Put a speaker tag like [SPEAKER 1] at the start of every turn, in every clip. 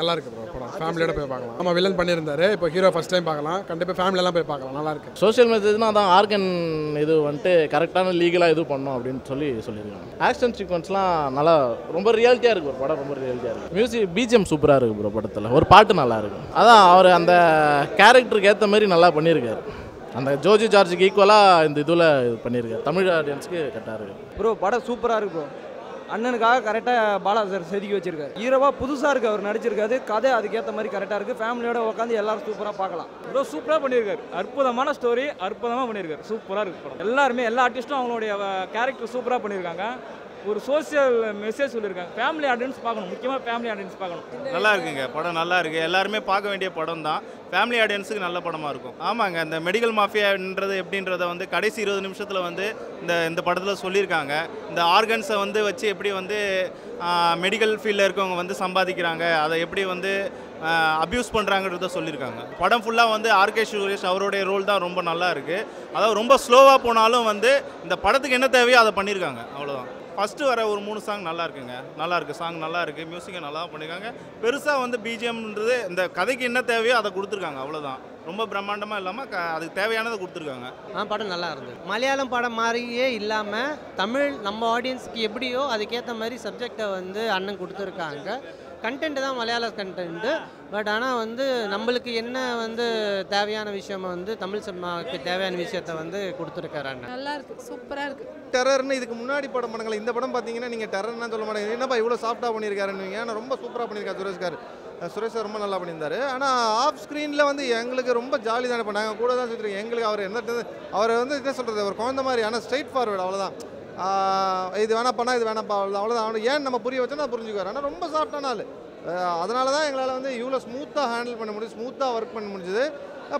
[SPEAKER 1] நல்லா இருக்கு ப்ரோ படம். ஃபேமிலியோட போய் பார்க்கலாம். ஆமாம் வில்லன் பண்ணியிருந்தாரு. இப்போ ஹீரோ ஃபஸ்ட் டைம் பார்க்கலாம். கண்டிப்பாக ஃபேமிலியெல்லாம் போய் பார்க்கலாம். நல்லா இருக்கு
[SPEAKER 2] சோஷியல் மெசேஜ்னா அதான் ஆர்கன் இது வந்துட்டு கரெக்டான லீகலாக இது பண்ணோம் அப்படின்னு சொல்லி சொல்லியிருக்காங்க. ஆக்ஷன் சீக்வன்ஸ்லாம் நல்லா ரொம்ப ரியாலிட்டியாக இருக்கு ஒரு படம் ரொம்ப ரியாலிட்டியாக இருக்குது மியூசிக் பிஜிஎம் சூப்பராக இருக்குது ப்ரோ படத்தில். ஒரு பாட்டு நல்லா இருக்கு. அதான் அவர் அந்த கேரக்டருக்கு ஏற்ற மாதிரி நல்லா பண்ணியிருக்காரு. அந்த ஜோஜி ஜார்ஜுக்கு ஈக்குவலாக இந்த இதில் இது பண்ணியிருக்காரு. தமிழ் ஆடியன்ஸ்க்கு கரெக்டாக இருக்குது
[SPEAKER 3] ப்ரோ படம் சூப்பராக இருக்கு ப்ரோ அண்ணனுக்காக கரெக்டாக பாலா சார் செதுக்கி வச்சிருக்காரு. ஈரவா புதுசாக இருக்குது அவர் நடிச்சிருக்காரு. கதை அதுக்கேற்ற மாதிரி கரெக்டாக இருக்குது ஃபேமிலியோட உட்காந்து எல்லாரும் சூப்பராக பார்க்கலாம்.
[SPEAKER 4] ரொம்ப சூப்பராக பண்ணியிருக்காரு அற்புதமான ஸ்டோரி அற்புதமாக பண்ணியிருக்காரு சூப்பராக இருக்கு எல்லாருமே எல்லா ஆர்டிஸ்ட்டும் அவங்களுடைய கேரக்டர் சூப்பராக பண்ணியிருக்காங்க ஒரு சோஷியல் மெசேஜ் சொல்லியிருக்காங்க ஃபேமிலி ஆடியன்ஸ் பார்க்கணும். முக்கியமாக ஃபேமிலி ஆடியன்ஸ் பார்க்கணும்.
[SPEAKER 5] நல்லா இருக்குங்க. படம் நல்லா இருக்குது எல்லாருமே பார்க்க வேண்டிய படம் தான். ஃபேமிலி ஆடியன்ஸுக்கு நல்ல படமாக இருக்கும். ஆமாங்க. இந்த மெடிக்கல் மாஃபியான்றது எப்படின்றத வந்து கடைசி இருபது நிமிஷத்தில் வந்து இந்த இந்த படத்தில் சொல்லியிருக்காங்க. இந்த ஆர்கன்ஸை வந்து வச்சு எப்படி வந்து மெடிக்கல் ஃபீல்டில் இருக்கவங்க வந்து சம்பாதிக்கிறாங்க. அதை எப்படி வந்து அப்யூஸ் பண்ணுறாங்கிறத சொல்லியிருக்காங்க. படம் ஃபுல்லாக வந்து ஆர்கே சுரேஷ் அவருடைய ரோல் தான் ரொம்ப நல்லா இருக்குது அதாவது ரொம்ப ஸ்லோவாக போனாலும் வந்து இந்த படத்துக்கு என்ன தேவையோ அதை பண்ணியிருக்காங்க. அவ்வளோதான் ஃபஸ்ட்டு வர ஒரு மூணு சாங் நல்லா இருக்குங்க நல்லா இருக்குது சாங் நல்லா இருக்குது மியூசிக்கை நல்லா பண்ணியிருக்காங்க பெருசாக வந்து பிஜிஎம்ன்றது இந்த கதைக்கு என்ன தேவையோ அதை கொடுத்துருக்காங்க. அவ்வளோதான் ரொம்ப பிரம்மாண்டமாக இல்லாமல் க அதுக்கு தேவையானதை கொடுத்துருக்காங்க.
[SPEAKER 6] ஆ படம் நல்லா இருந்தது. மலையாளம் படம் மாதிரியே இல்லாமல் தமிழ் நம்ம ஆடியன்ஸ்க்கு எப்படியோ அதுக்கேற்ற மாதிரி சப்ஜெக்டை வந்து அண்ணன் கொடுத்துருக்காங்க. கண்டென்ட் தான் மலையாள கண்டென்ட்டு பட் ஆனால் வந்து நம்மளுக்கு என்ன வந்து தேவையான விஷயம் வந்து தமிழ் சினிமாவுக்கு தேவையான விஷயத்தை வந்து கொடுத்துருக்காரு
[SPEAKER 7] நல்லா இருக்கு. சூப்பரா இருக்கு.
[SPEAKER 8] டெரர்னு இதுக்கு முன்னாடி படம் பண்ணுங்களா இந்த படம் பார்த்தீங்கன்னா நீங்கள் டெரர்னா சொல்ல மாட்டேங்க. என்னப்பா இவ்வளோ சாஃப்டாக பண்ணியிருக்காருன்னு ஆனால் ரொம்ப சூப்பராக பண்ணியிருக்காரு சுரேஷ் கார் சுரேஷ் சார் ரொம்ப நல்லா பண்ணியிருந்தாரு. ஆனால் ஆஃப் ஸ்க்ரீனில் வந்து எங்களுக்கு ரொம்ப ஜாலி தானே பண்ணாங்க கூட தான் சுற்றிருக்கோம் எங்களுக்கு அவர் எந்த அவர் வந்து என்ன சொல்கிறது ஒரு குழந்த மாதிரி ஆனால் ஸ்ட்ரைட் ஃபார்வர்டு அவ்வளோதான் இது வேணாப்பண்ணா இது வேணாப்பா அவ்வளோதான் அவ்வளோதான் ஏன் நம்ம புரிய வச்சோன்னா புரிஞ்சுக்குவார். ஆனால் ரொம்ப சாஃப்டான ஆள். அதனால தான் எங்களால் வந்து இவ்வளோ ஸ்மூத்தாக ஹேண்டில் பண்ண முடியும் ஸ்மூத்தாக ஒர்க் பண்ண முடிஞ்சுது.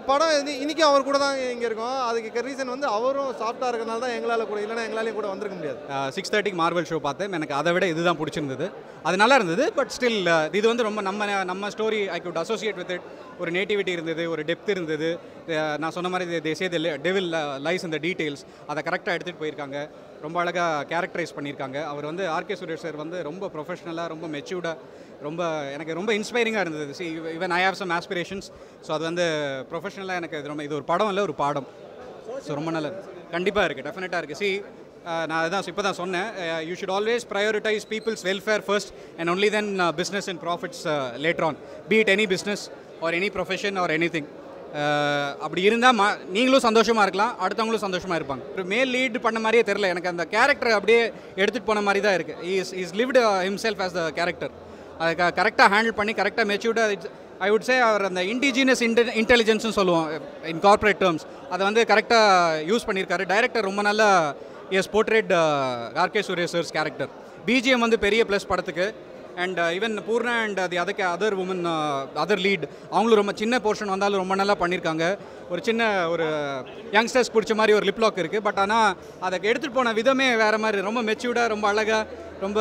[SPEAKER 8] படம் இது இன்றைக்கும் அவர் கூட தான் இங்கே இருக்கோம். அதுக்கு ரீசன் வந்து அவரும் சாஃப்டாக இருக்கிறனால தான் எங்களால் கூட இல்லைன்னா எங்களாலையும் கூட வந்திருக்க முடியாது.
[SPEAKER 9] சிக்ஸ் தேர்ட்டிக்கு மார்வல் ஷோ பார்த்தேன். எனக்கு அதை விட இதுதான் பிடிச்சிருந்தது. அது நல்லா இருந்தது பட் ஸ்டில் இது வந்து ரொம்ப நம்ம நம்ம story I could associate with it ஒரு நேட்டிவிட்டி இருந்தது ஒரு டெப்த் இருந்தது. நான் சொன்ன மாதிரி தேசிய டெவில் லைஸ் இந்த டீட்டெயில்ஸ் அதை கரெக்டாக எடுத்துகிட்டு போயிருக்காங்க. ரொம்ப அழகாக கேரக்டரைஸ் பண்ணியிருக்காங்க. அவர் வந்து ஆர்கே சுரேஷ் சார் வந்து ரொம்ப ப்ரொஃபஷனலாக ரொம்ப மெச்சூர்டாக ரொம்ப எனக்கு ரொம்ப இன்ஸ்பைரிங்காக இருந்தது. See even I have some aspirations so அது வந்து ப்ரொஃபஷனலாக எனக்கு இது ரொம்ப இது ஒரு படம் இல்லை ஒரு பாடம். ஸோ ரொம்ப நல்லது. கண்டிப்பாக இருக்குது டெஃபினட்டாக இருக்குது சி நான் அதான் இப்போ தான் சொன்னேன். You should always prioritize people's welfare first and only then business and profits later on be it any business or any profession or anything அப்படி இருந்தால் மா நீங்களும் சந்தோஷமாக இருக்கலாம் அடுத்தவங்களும் சந்தோஷமாக இருப்பாங்க. ஒரு மேல் லீட் பண்ண மாதிரியே தெரில எனக்கு அந்த கேரக்டர் அப்படியே எடுத்துகிட்டு போன மாதிரி தான் இருக்குது is is lived himself as the character அதை க கரெக்டாக ஹேண்டில் பண்ணி கரெக்டாக மெச்சூர்டாக ஐ வுட் சே அவர் அந்த இன்டிஜினியஸ் இன்டெ இன்டெலிஜென்ஸ்னு சொல்லுவோம் இன் கார்ப்பரேட் டேர்ம்ஸ் அதை வந்து கரெக்டாக யூஸ் பண்ணியிருக்காரு. டைரக்டர் ரொம்ப நல்லா as portrayed RK sir's character BGM வந்து பெரிய ப்ளஸ் படத்துக்கு. And even Purna and the other other woman other lead அவங்களும் ரொம்ப சின்ன போர்ஷன் வந்தாலும் ரொம்ப நல்லா பண்ணியிருக்காங்க. ஒரு சின்ன ஒரு யங்ஸ்டர்ஸ் பிடிச்ச மாதிரி ஒரு லிப்லாக் இருக்குது பட் ஆனால் அதை எடுத்துகிட்டு போன விதமே வேறு மாதிரி ரொம்ப மெச்சூர்டாக ரொம்ப அழகாக ரொம்ப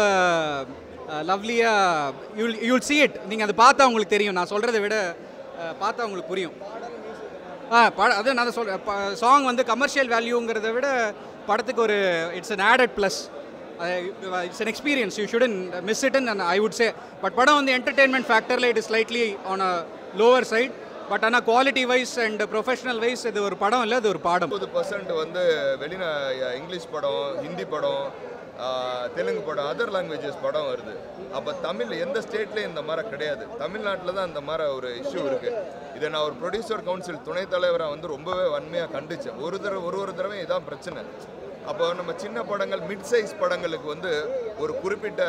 [SPEAKER 9] லவ்லியாக யூல் யூல் சி இட் நீங்கள் அதை பார்த்தா உங்களுக்கு தெரியும். நான் சொல்கிறத விட பார்த்தா உங்களுக்கு புரியும். ஆ பட அது நான் சொல்கிறேன் சாங் வந்து கமர்ஷியல் வேல்யூங்கிறத விட படத்துக்கு ஒரு it's an added plus it's an experience you shouldn't miss it and I would say but படம் வந்து entertainment ஃபேக்டரில் it is slightly on a lower side but ஆனால் quality wise and professional wise இது ஒரு படம் இல்லை அது ஒரு பாடம்.
[SPEAKER 10] முப்பது பர்சன்ட் வந்து வெளிநா இங்கிலீஷ் படம் ஹிந்தி படம் தெலுங்கு படம் அதர் லாங்குவேஜஸ் படம் வருது. அப்போ தமிழ் எந்த ஸ்டேட்லேயும் இந்த மாதிரி கிடையாது. தமிழ்நாட்டில் தான் அந்த மாதிரி ஒரு இஷ்யூ இருக்குது இதை நான் ஒரு ப்ரொடியூசர் கவுன்சில் துணைத் தலைவராக வந்து ரொம்பவே வன்மையாக கண்டிச்சேன். ஒரு தடவை ஒரு ஒரு தடவை இதான் பிரச்சனை. அப்போ நம்ம சின்ன படங்கள் மிட் சைஸ் படங்களுக்கு வந்து ஒரு குறிப்பிட்ட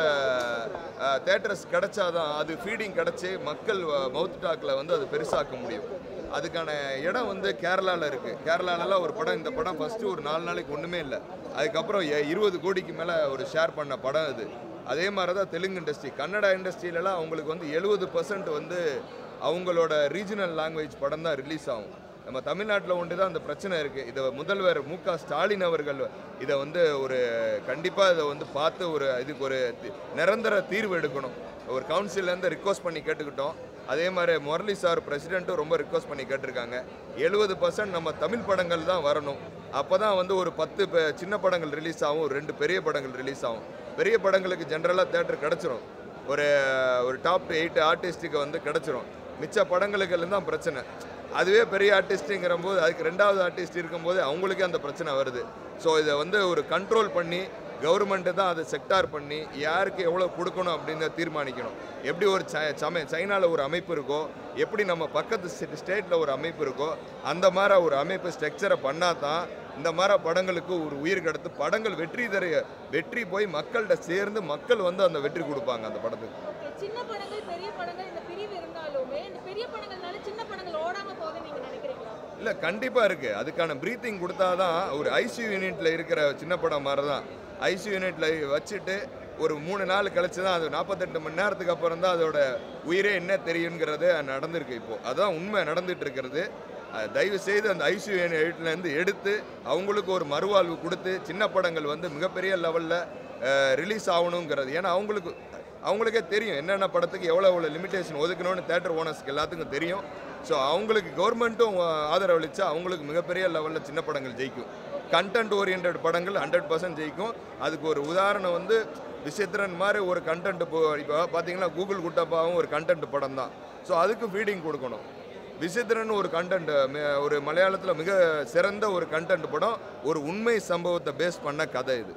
[SPEAKER 10] தேட்டர்ஸ் கிடைச்சாதான் அது ஃபீடிங் கிடச்சி மக்கள் மவுத் டாக்கில் வந்து அது பெருசாக்க முடியும். அதுக்கான இடம் வந்து கேரளாவில் இருக்குது கேரளாலலாம் ஒரு படம் இந்த படம் ஃபஸ்ட்டு ஒரு நாலு நாளைக்கு ஒன்றுமே இல்லை. அதுக்கப்புறம் இருபது கோடிக்கு மேலே ஒரு ஷேர் பண்ண படம் அது. அதே மாதிரி தான் தெலுங்கு இண்டஸ்ட்ரி கன்னடா இண்டஸ்ட்ரியிலலாம் அவங்களுக்கு வந்து எழுபது பர்சன்ட் வந்து அவங்களோட ரீஜனல் லாங்குவேஜ் படம் தான் ரிலீஸ் ஆகும். நம்ம தமிழ்நாட்டில் ஒன்று தான் அந்த பிரச்சனை இருக்குது இதை முதல்வர் மு க ஸ்டாலின் அவர்கள் இதை வந்து ஒரு கண்டிப்பாக இதை வந்து பார்த்து ஒரு இதுக்கு ஒரு தி- நிரந்தர தீர்வு எடுக்கணும். ஒரு கவுன்சிலேருந்து ரிக்வஸ்ட் பண்ணி கேட்டுக்கிட்டோம். அதே மாதிரி முரளி சார் பிரசிடெண்ட்டும் ரொம்ப ரிக்வஸ்ட் பண்ணி கேட்டிருக்காங்க. எழுபது பர்சன்ட் நம்ம தமிழ் படங்கள் தான் வரணும். அப்போ தான் வந்து ஒரு பத்து சின்ன படங்கள் ரிலீஸ் ஆகும் ஒரு ரெண்டு பெரிய படங்கள் ரிலீஸ் ஆகும். பெரிய படங்களுக்கு ஜென்ரலாக தேட்டர் கிடச்சிரும். ஒரு ஒரு டாப் எயிட் ஆர்டிஸ்ட்டுக்கு வந்து கிடச்சிரும். மிச்ச படங்களுக்கெல்லாம் தான் பிரச்சனை. அதுவே பெரிய ஆர்டிஸ்ட்டுங்கிற போது அதுக்கு ரெண்டாவது ஆர்டிஸ்ட் இருக்கும்போது அவங்களுக்கே அந்த பிரச்சனை வருது. ஸோ இதை வந்து ஒரு கண்ட்ரோல் பண்ணி கவர்மெண்ட்டு தான் அதை செக்டார் பண்ணி யாருக்கு எவ்வளோ கொடுக்கணும் அப்படின்னு தீர்மானிக்கணும். எப்படி ஒரு ச- சம சைனாவில் ஒரு அமைப்பு இருக்கோ எப்படி நம்ம பக்கத்து ஸ்டேட்டில் ஒரு அமைப்பு இருக்கோ அந்த மாதிரி ஒரு அமைப்பு ஸ்ட்ரக்சரை பண்ணால் தான் இந்த மாதிரி படங்களுக்கு ஒரு உயிர் கிடைத்து படங்கள் வெற்றி தர வெற்றி போய் மக்கள்கிட்ட சேர்ந்து மக்கள் வந்து அந்த வெற்றி கொடுப்பாங்க அந்த படத்துக்கு.
[SPEAKER 7] சின்ன படங்கள் பெரிய படங்கள் இந்த பிரிவு இருந்தாலுமே இந்த பெரிய படங்கள்னால சின்ன படங்கள் ஓடாம போகுதுன்னு நீங்க நினைக்கிறீங்களா?
[SPEAKER 10] இல்லை கண்டிப்பாக இருக்குது அதுக்கான ப்ரீத்திங் கொடுத்தா தான் ஒரு ஐசியூ யூனிட்டில் இருக்கிற சின்ன படம் மாதிரி தான் ஐசியூ யூனிட்டில் வச்சுட்டு ஒரு மூணு நாள் கழிச்சு தான் அது நாற்பத்தெட்டு மணி நேரத்துக்கு அப்புறம் தான் அதோட உயிரே என்ன தெரியுங்கிறது நடந்திருக்கு இப்போது அதுதான் உண்மை நடந்துட்டு இருக்கிறது. தயவு செய்து அந்த ஐசியூ யூனிட்லேருந்து எடுத்து அவங்களுக்கு ஒரு மறுவாழ்வு கொடுத்து சின்ன படங்கள் வந்து மிகப்பெரிய லெவலில் ரிலீஸ் ஆகணுங்கிறது. ஏன்னா அவங்களுக்கு அவங்களுக்கே தெரியும் என்னென்ன படத்துக்கு எவ்வளோ எவ்வளோ லிமிடேஷன் ஒதுக்கணும்னு தேட்டர் ஓனர்ஸ்க்கு எல்லாத்துக்கும் தெரியும். ஸோ அவங்களுக்கு கவர்மெண்ட்டும் ஆதரவளித்தா அவங்களுக்கு மிகப்பெரிய லெவலில் சின்ன படங்கள் ஜெயிக்கும். கண்டென்ட் ஓரியன்ட் படங்கள் ஹண்ட்ரட் பர்சன்ட் ஜெயிக்கும். அதுக்கு ஒரு உதாரணம் வந்து விசித்திரன் மாதிரி ஒரு கண்டென்ட் இப்போ இப்போ பார்த்தீங்கன்னா கூகுள் குட்டப்பாவும் ஒரு கண்டென்ட் படம் தான் ஸோ அதுக்கு ஃபீடிங் கொடுக்கணும். விசித்திரன் ஒரு கண்டென்ட் ஒரு மலையாளத்தில் மிக சிறந்த ஒரு கண்டென்ட் படம் ஒரு உண்மை சம்பவத்தை பேஸ் பண்ண கதை இது.